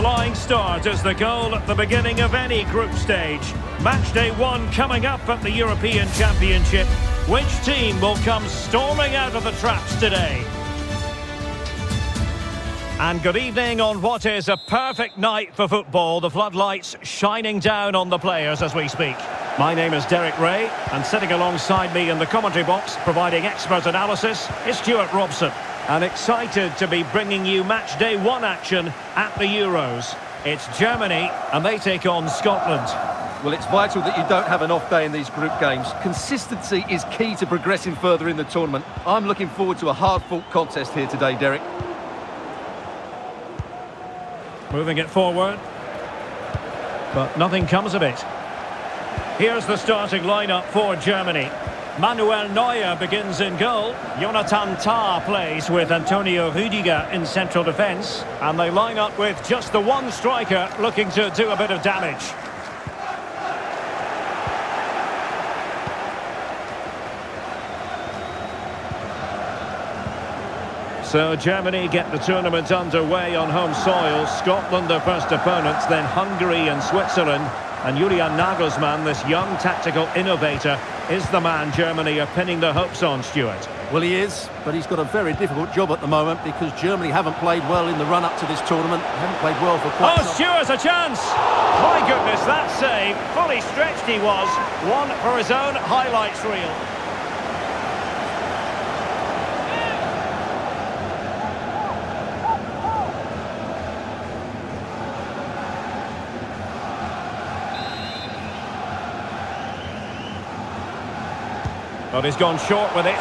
flying start is the goal at the beginning of any group stage. Match day one coming up at the European Championship. Which team will come storming out of the traps today? And good evening on what is a perfect night for football. The floodlights shining down on the players as we speak. My name is Derek Rae, and sitting alongside me in the commentary box, providing expert analysis, is Stewart Robson. And excited to be bringing you match day one action at the Euros. It's Germany, and they take on Scotland. Well, it's vital that you don't have an off day in these group games. Consistency is key to progressing further in the tournament. I'm looking forward to a hard-fought contest here today, Derek. Moving it forward. But nothing comes of it. Here's the starting lineup for Germany. Manuel Neuer begins in goal. Jonathan Tah plays with Antonio Rüdiger in central defence. And they line up with just the one striker looking to do a bit of damage. So Germany get the tournament underway on home soil. Scotland their first opponents, then Hungary and Switzerland. And Julian Nagelsmann, this young tactical innovator, is the man Germany are pinning their hopes on, Stewart. Well, he is, but he's got a very difficult job at the moment because Germany haven't played well in the run-up to this tournament. They haven't played well for quite Oh, Stewart, a chance! My goodness, that save. Fully stretched he was. One for his own highlights reel. But he's gone short with it.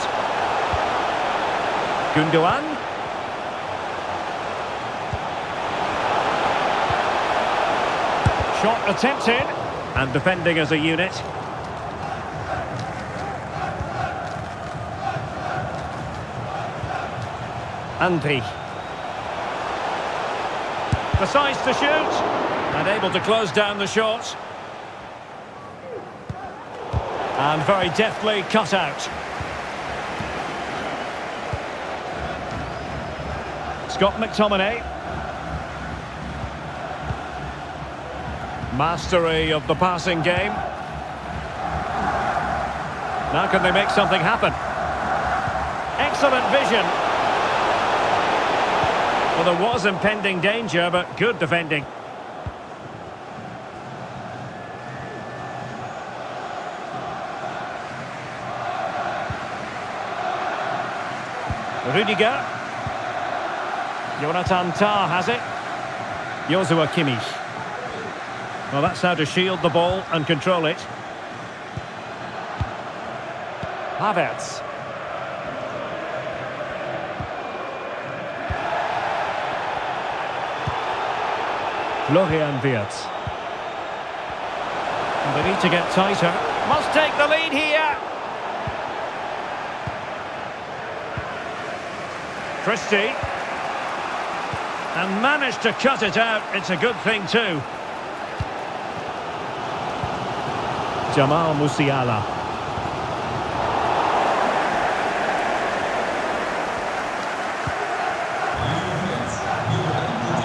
Gundogan. Shot attempted. And defending as a unit. Andri. Decides to shoot. And able to close down the shot. And very deftly cut out. Scott McTominay. Mastery of the passing game. Now can they make something happen? Excellent vision. Well, there was impending danger, but good defending. Rüdiger. Jonathan Tah has it. Joshua Kimmich. Well, that's how to shield the ball and control it. Havertz. Florian Wirtz. They need to get tighter. Must take the lead here. Christie. And managed to cut it out. It's a good thing too. Jamal Musiala.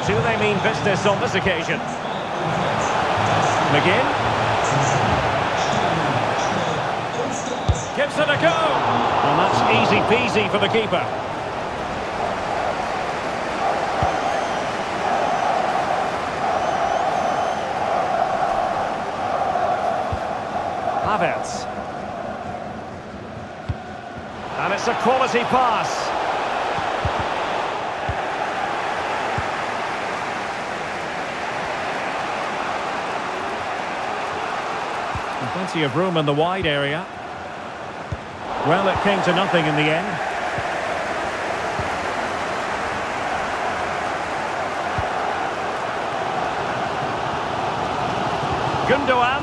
Do they mean business on this occasion? McGinn. Gives it a go. And that's easy peasy for the keeper. And it's a quality pass. And plenty of room in the wide area. Well, it came to nothing in the end. Gundogan.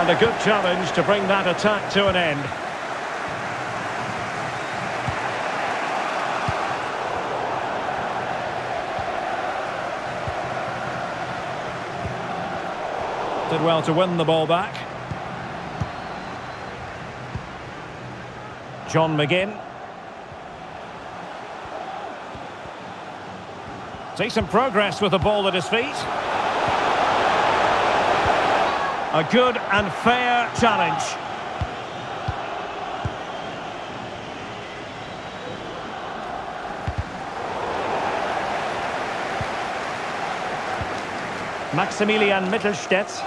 And a good challenge to bring that attack to an end. Did well to win the ball back. John McGinn. Decent progress with the ball at his feet. A good and fair challenge. Maximilian Mittelstädt.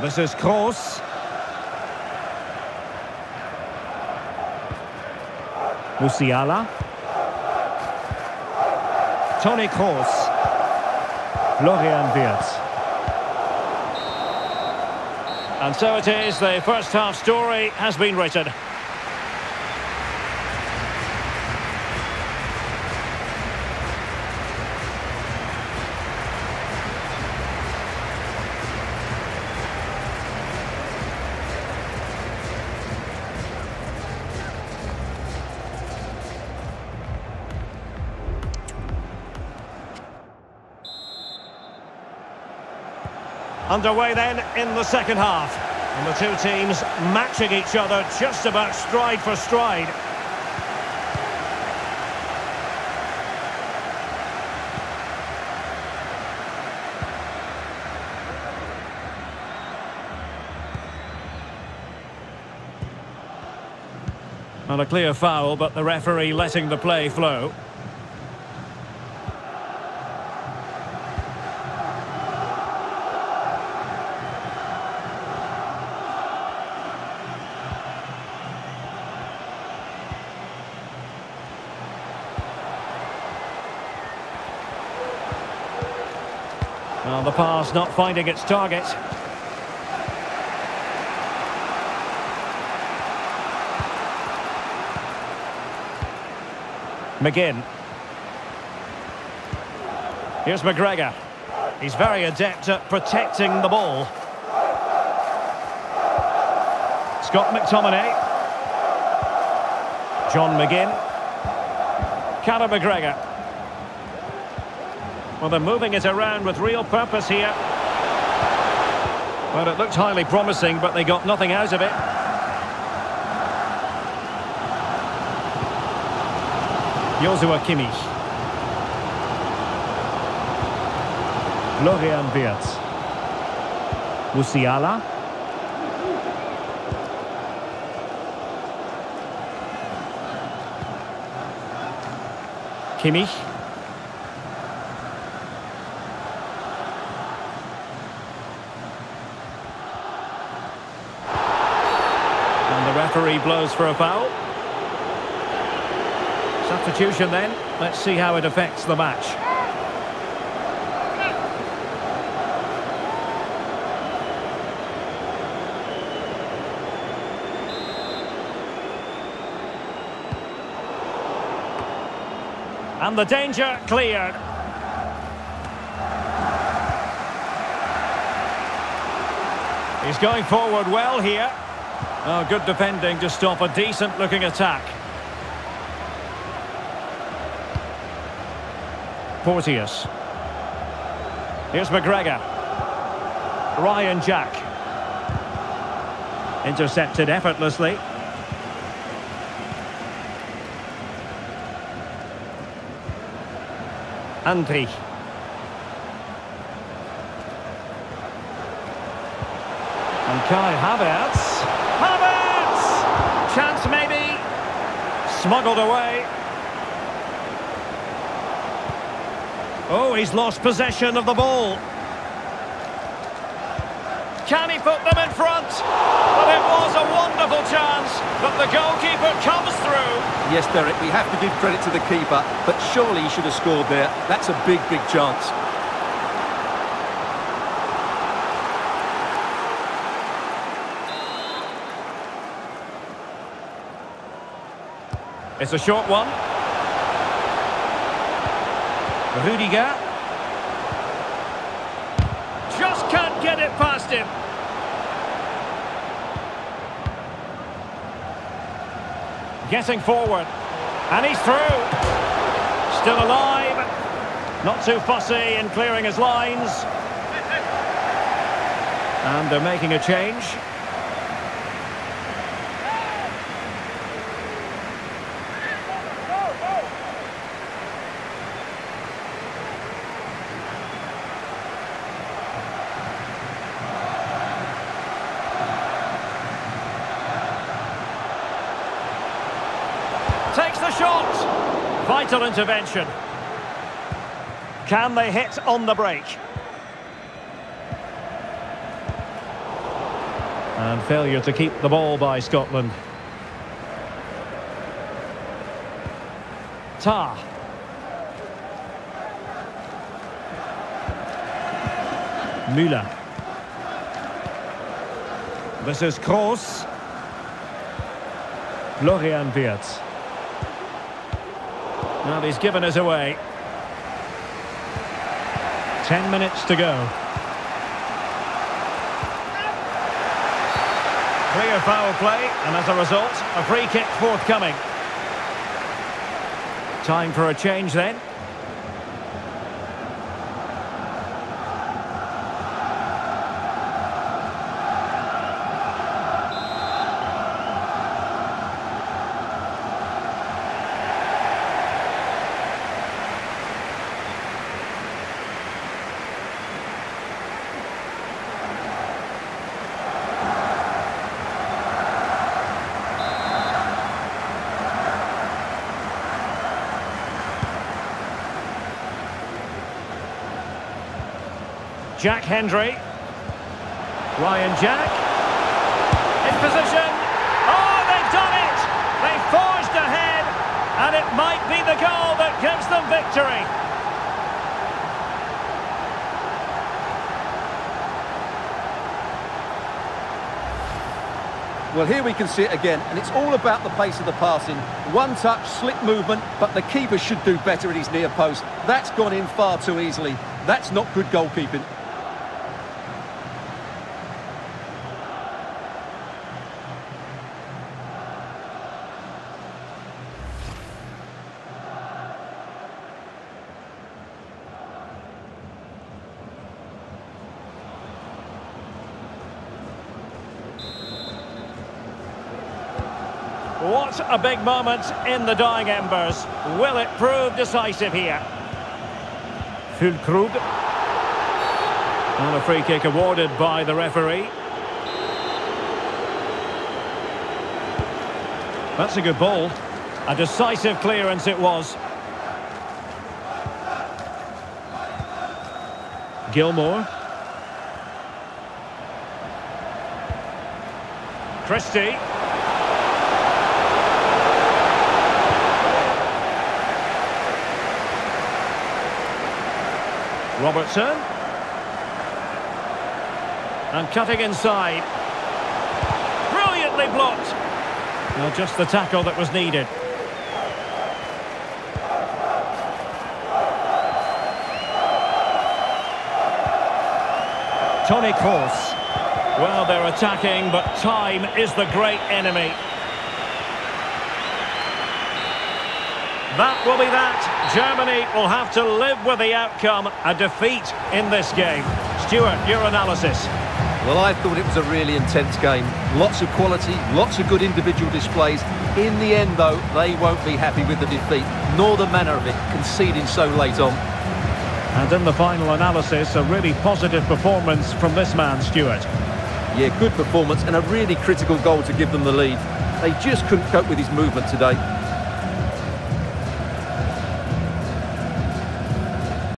This is Kroos. Musiala. Toni Kroos. Florian Wirtz. And so it is, the first half story has been written. Underway then in the second half. And the two teams matching each other just about stride for stride. And a clear foul, but the referee letting the play flow. Well, the pass not finding its target. McGinn. Here's McGregor. He's very adept at protecting the ball. Scott McTominay. John McGinn. Callum McGregor. Well, they're moving it around with real purpose here. Well, it looked highly promising, but they got nothing out of it. Joshua Kimmich. Florian Wirtz. Musiala. Kimmich. Referee blows for a foul. Substitution then. Let's see how it affects the match. And the danger cleared. He's going forward well here. Oh, good defending to stop a decent-looking attack. Porteous. Here's McGregor. Ryan Jack. Intercepted effortlessly. Andri. And Kai Havertz. Havertz! Chance maybe. Smuggled away. Oh, he's lost possession of the ball. Can he put them in front? But it was a wonderful chance, but the goalkeeper comes through. Yes, Derek, we have to give credit to the keeper, but surely he should have scored there. That's a big, big chance. It's a short one. Rudiger. Just can't get it past him. Getting forward. And he's through. Still alive. Not too fussy in clearing his lines. And they're making a change. Vital intervention. Can they hit on the break? And failure to keep the ball by Scotland. Tah. Müller. This is Kroos. Florian Wirtz. Now he's given us away. Ten minutes to go. Clear foul play, and as a result, a free kick forthcoming. Time for a change then. Jack Hendry. Ryan Jack. In position. Oh, they've done it! They forged ahead, and it might be the goal that gives them victory. Well, here we can see it again, and it's all about the pace of the passing. One touch, slick movement, but the keeper should do better at his near post. That's gone in far too easily. That's not good goalkeeping. What a big moment in the dying embers. Will it prove decisive here? Füllkrug. And a free kick awarded by the referee. That's a good ball. A decisive clearance it was. Gilmore. Christie. Robertson. And cutting inside. Brilliantly blocked. Well, just the tackle that was needed. Toni Kroos. Well, they're attacking, but time is the great enemy. That will be that. Germany will have to live with the outcome, a defeat in this game. Stewart, your analysis. Well, I thought it was a really intense game. Lots of quality, lots of good individual displays. In the end, though, they won't be happy with the defeat, nor the manner of it, conceding so late on. And in the final analysis, a really positive performance from this man, Stewart. Yeah, good performance and a really critical goal to give them the lead. They just couldn't cope with his movement today.